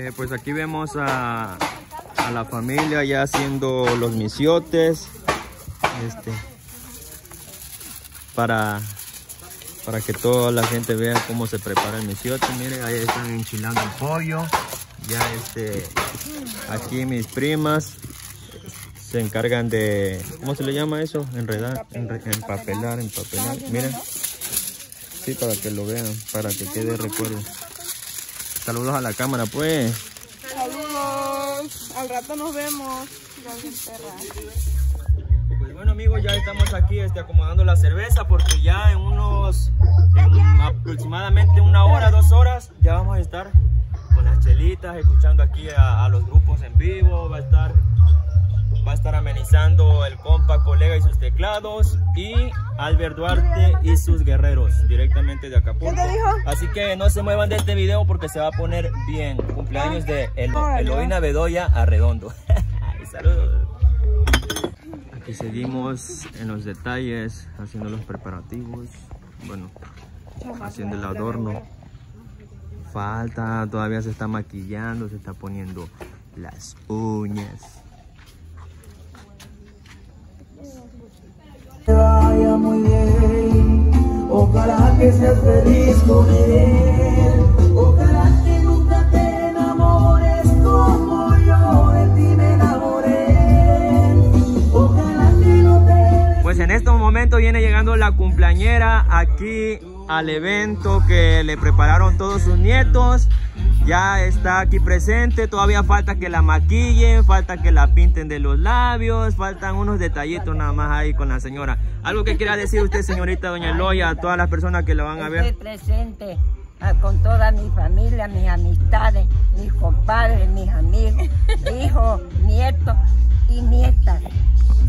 Eh, pues aquí vemos a, la familia ya haciendo los misiotes. Este, para, para que toda la gente vea cómo se prepara el misiote. Miren, ahí están enchilando el pollo. Ya este, aquí mis primas se encargan de, ¿cómo se le llama eso? Enredar, enre- empapelar, empapelar. Miren, sí, para que lo vean, para que quede recuerdo. Saludos a la cámara, pues. Saludos. Al rato nos vemos. Pues bueno amigos, ya estamos aquí este, acomodando la cerveza porque ya en unos, en aproximadamente una hora, dos horas, ya vamos a estar con las chelitas, escuchando aquí a, a los grupos en vivo, va a estar, va a estar amenizando el compa, colega y sus teclados y Albert Duarte y sus guerreros directamente de Acapulco. ¿Qué te dijo? Así que no se muevan de este video porque se va a poner bien. Cumpleaños de El- Eloína Bedoya Arredondo. Saludos. Aquí seguimos en los detalles, haciendo los preparativos, bueno, haciendo el adorno. Falta, todavía se está maquillando, se está poniendo las uñas. te vaya muy bien. Ojalá que seas feliz con él. Ojalá que nunca te enamores como yo de ti me enamoré. Ojalá que no te Pues en estos momentos viene llegando la cumpleañera aquí al evento que le prepararon todos sus nietos. Ya está aquí presente, todavía falta que la maquillen, falta que la pinten de los labios, faltan unos detallitos nada más ahí con la señora. ¿Algo que quiera decir usted, señorita Doña Eloya, a todas las personas que la van a Estoy ver? presente ah, con toda mi familia, mis amistades, mis compadres, mis amigos, hijos, nietos y nietas.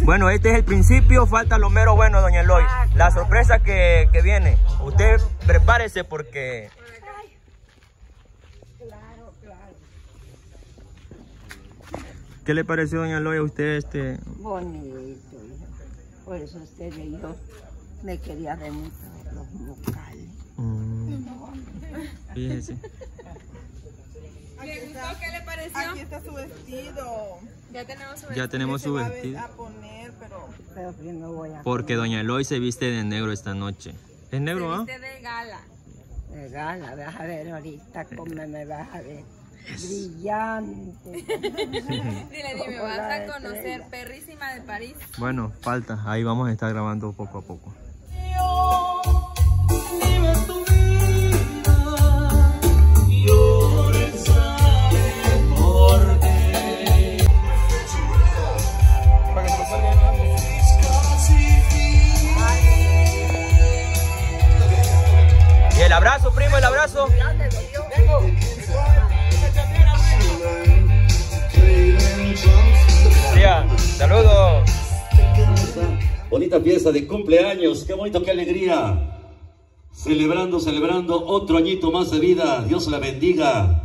Bueno, este es el principio, falta lo mero bueno, Doña Eloy. La sorpresa que, que viene. Usted prepárese porque... ¿Qué le pareció, Doña Eloy, a usted este? Bonito, hijo. Por eso usted y yo me quería ver mucho los vocales. Mm, fíjese. ¿Le gustó? ¿Qué le pareció? Aquí está su vestido. Ya tenemos su Ya tenemos que su se va a vestido. A poner, pero Pero primero voy a Porque Doña Eloy se viste de negro esta noche. ¿Es negro, ah? de gala. regala, vas a ver ahorita cómo me vas a ver. Brillante. Dile, dime, vas a conocer estrella. perrísima de París. Bueno, falta. Ahí vamos a estar grabando poco a poco. Y el abrazo, primo, el abrazo. Tía, saludos. Bonita fiesta de cumpleaños, qué bonito, qué alegría. Celebrando, celebrando otro añito más de vida. Dios la bendiga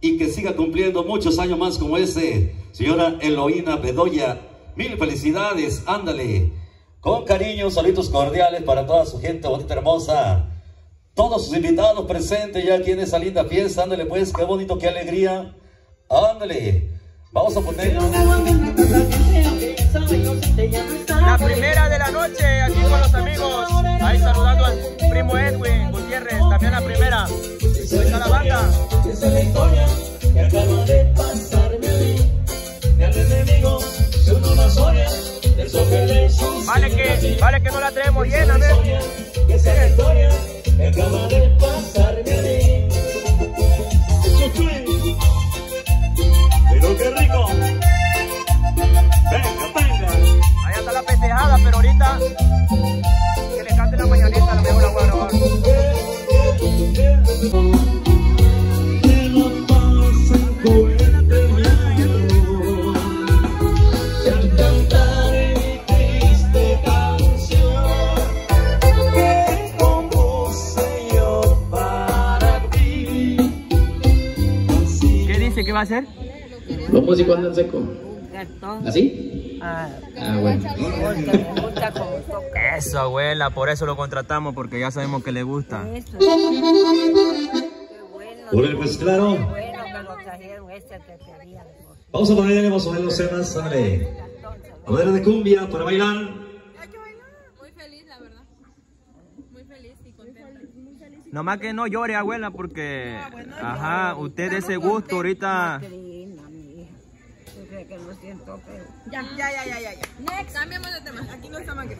y que siga cumpliendo muchos años más como ese. Señora Eloína Bedoya, mil felicidades, ándale. Con cariño, saludos cordiales para toda su gente bonita, hermosa. Todos sus invitados presentes ya aquí en esa linda fiesta. Ándale pues, qué bonito, qué alegría. Ándale. Vamos a poner... La primera de la noche aquí con los amigos. Ahí saludando al primo Edwin Gutiérrez, también la primera. Ahí está la banda. Esa es la historia que acaba de pasarme a mí. Me han enemigo, son una soria, eso que le. Vale que, vale que no la traemos llena, ¿ves? Esa es la historia que acaba de pasarme dice que va a hacer? Los músicos andan seco. ¿Así? Ah, Ah, bueno. como toca Eso, abuela, por eso lo contratamos, porque ya sabemos que le gusta. eso. Qué bueno. Por el pues claro. Bueno, este. Vamos a ponerle, vamos a poner los temas. A ver, de cumbia para bailar. Muy feliz, la verdad. Muy feliz y contenta. Nomás que no llore, abuela, porque, ajá, usted de ese gusto ahorita... Trina, mi hija. Yo creo que lo siento, pero... Ya, ya, ya, ya, ya. Next. Cambiamos de tema. Aquí no está Macri.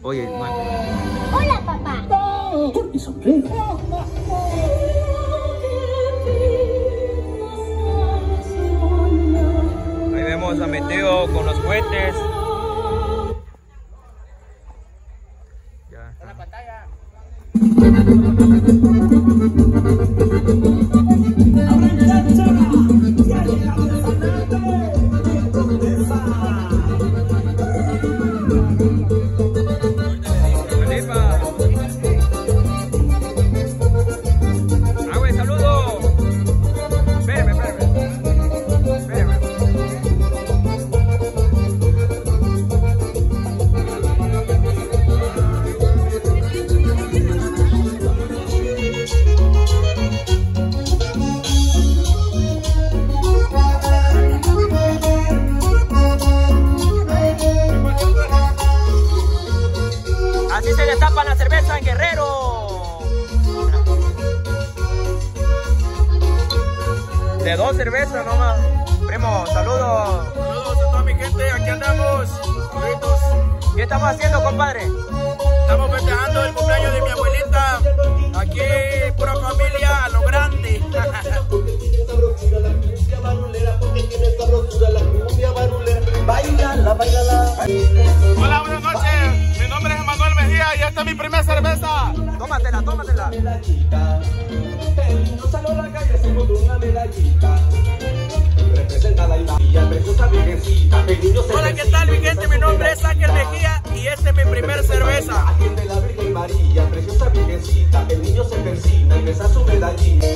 Oye, man, Hola, papá. ahí vemos a Meteo con los cohetes. Así se destapa la cerveza en Guerrero. De dos cervezas nomás. Primo, saludos. Saludos a toda mi gente, aquí andamos. Saluditos. ¿Qué estamos haciendo, compadre? Estamos festejando el cumpleaños de mi abuelita. Aquí, pura familia, a lo grande. Hola, buenas noches. Mi nombre es Emanuel Mejía y esta es mi primera cerveza. Tómatela, tómatela. medallita. El niño salió a la calle, se encontró una medallita. Representa la imagen, preciosa virgencita. El niño se Hola, ¿qué tal, mi gente? Mi nombre es Ángel Mejía y esta es mi primer cerveza. La Virgen María, preciosa virgencita. El niño se persina y besa su medallita.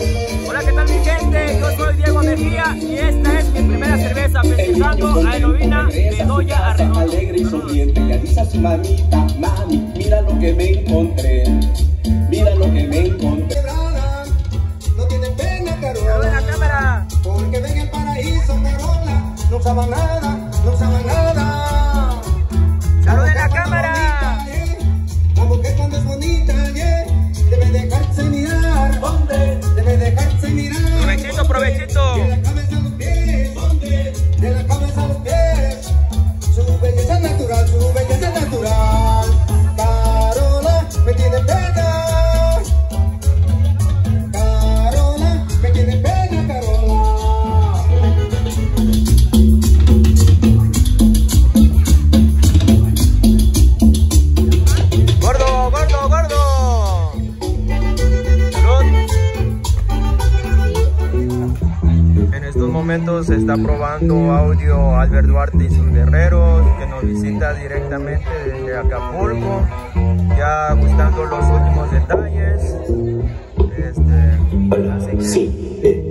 Hola, ¿qué tal, mi gente? Yo soy Diego Mejía y esta es mi primera cerveza festejando a Elovina Bedoya Arredondo. alegre y sonriente y alisa su manita. Mami, mira lo que me encontré. Mira lo que me encontré. No tienen pena, Carola, en la cámara. porque ven el paraíso, Carola. No usaban nada, no usaban nada. Audio Albert Duarte y sus guerreros que nos visita directamente desde Acapulco, ya ajustando los últimos detalles. Este, que- Qué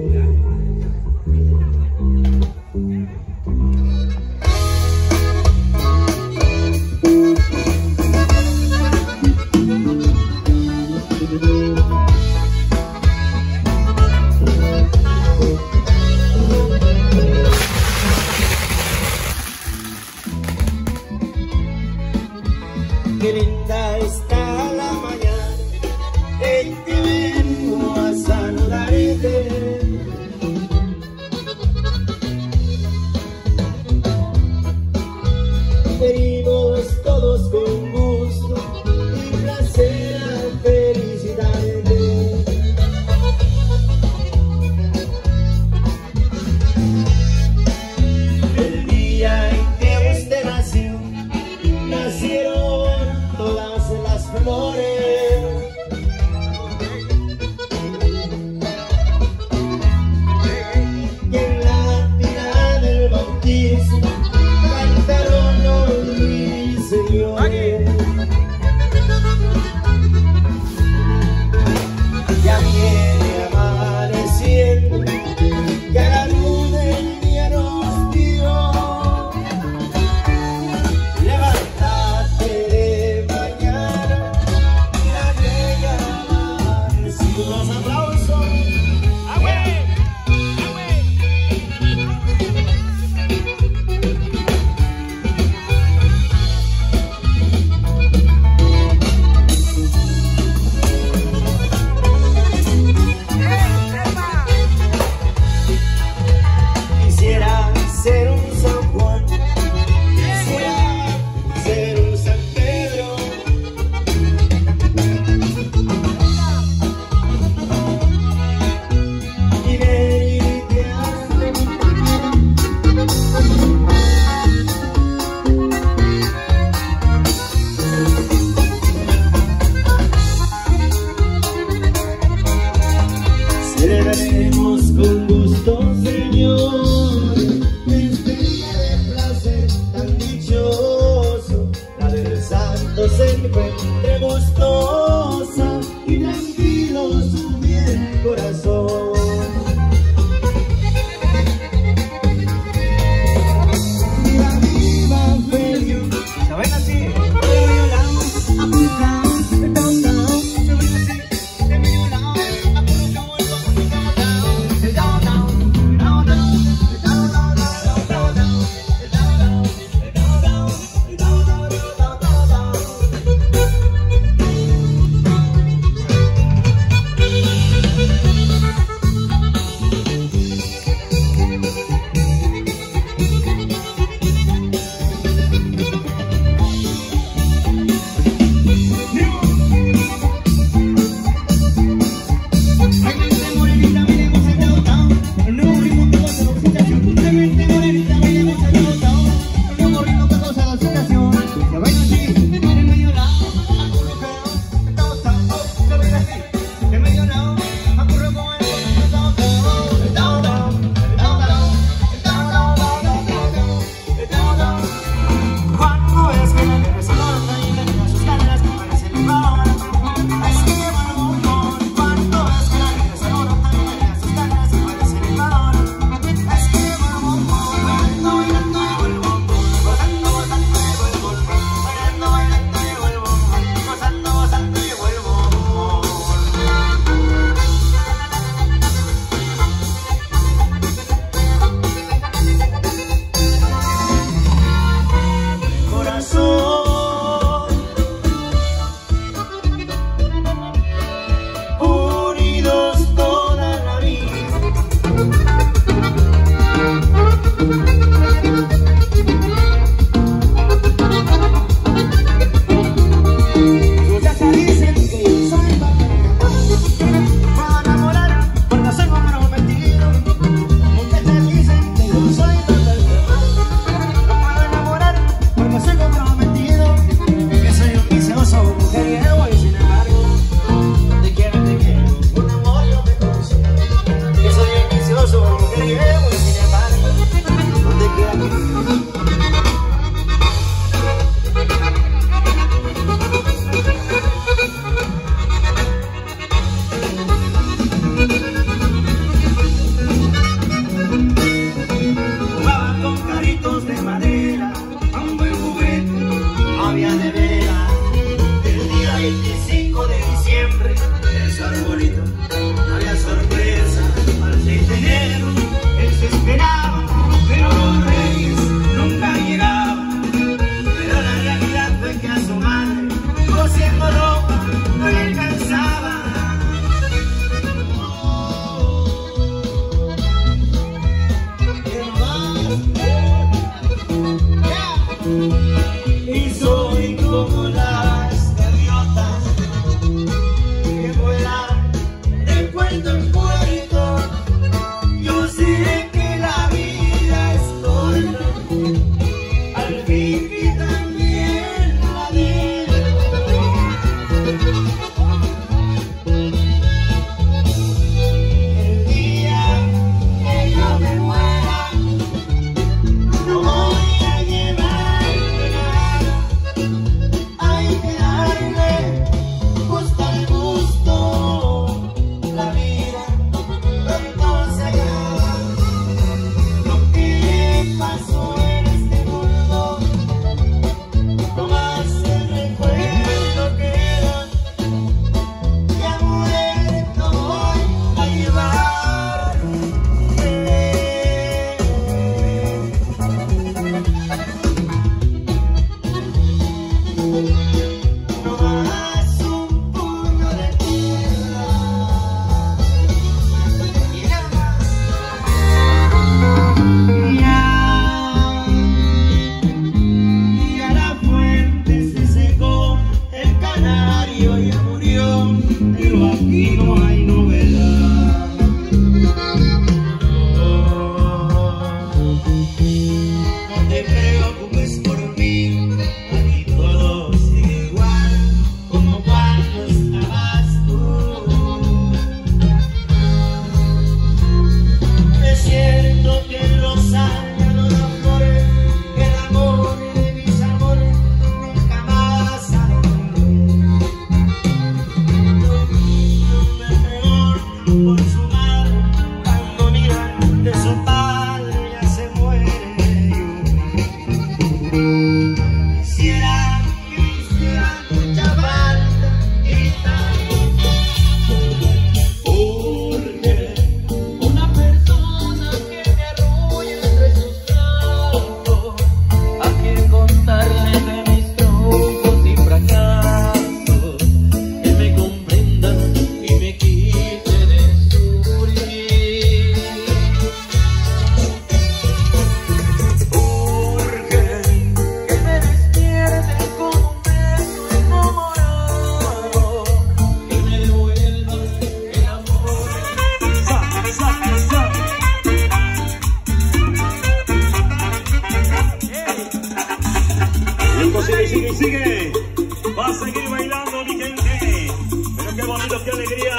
qué alegría.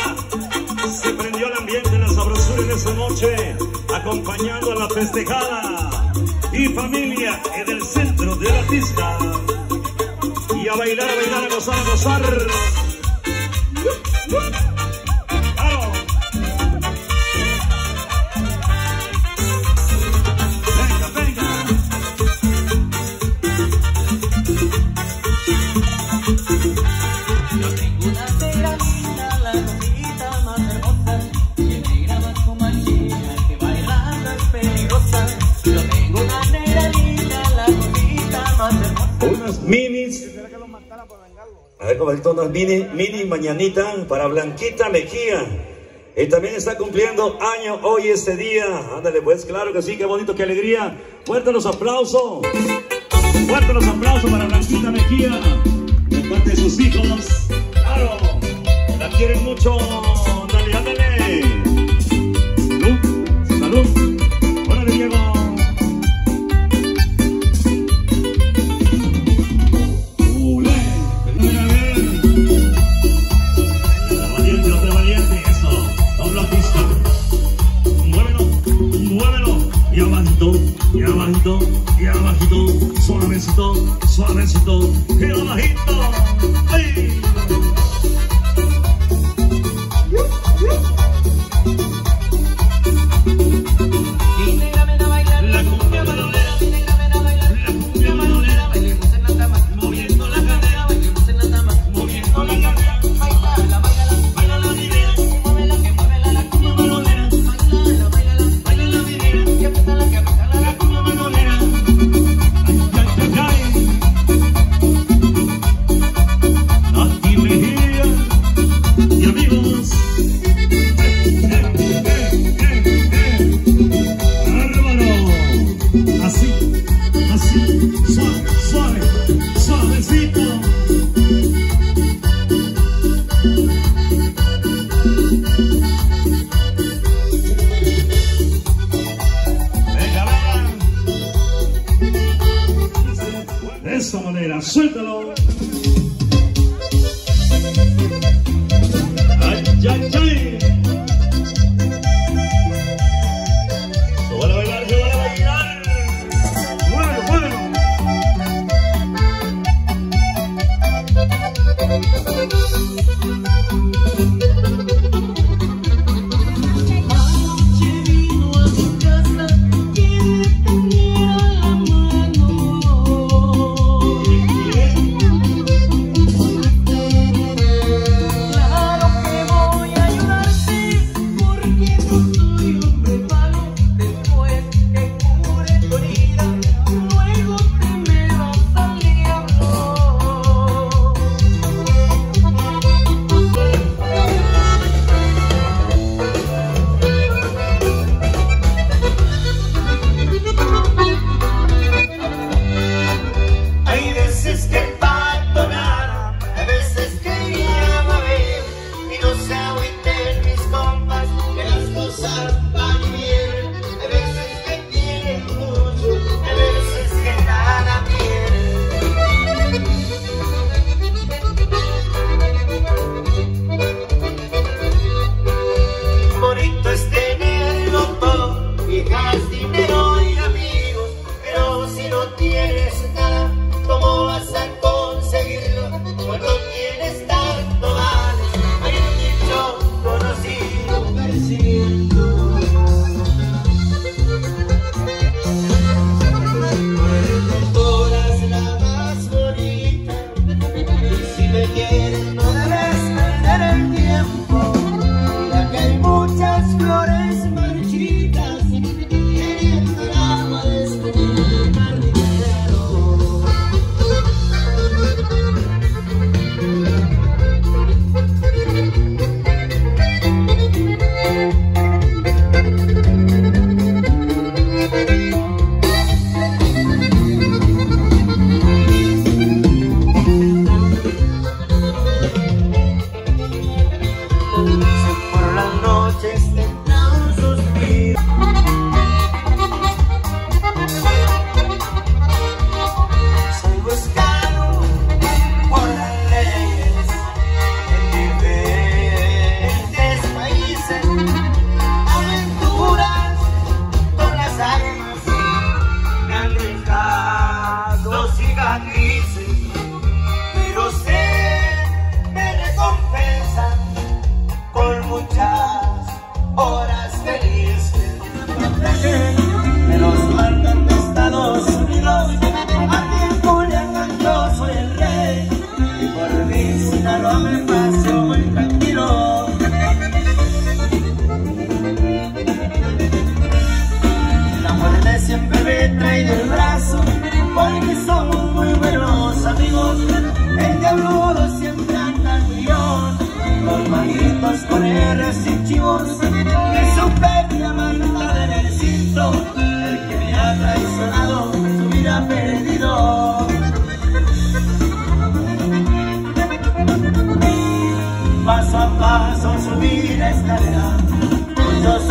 Se prendió el ambiente, la sabrosura en esa noche, acompañando a la festejada y familia en el centro de la pista. Y a bailar, a bailar, a gozar, a gozar. unas mini, mini mañanitas para Blanquita Mejía. Y también está cumpliendo año hoy este día. Ándale, pues claro que sí, qué bonito, qué alegría. Fuertes los aplausos. Fuertes los aplausos para Blanquita Mejía. De parte de sus hijos. Claro, la quieren mucho. Ándale, ándale. Salud, salud. Suavecito, suavecito, y bajito. esa manera. Suéltalo. Ay, ay, ay.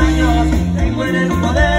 Años tengo en el poder,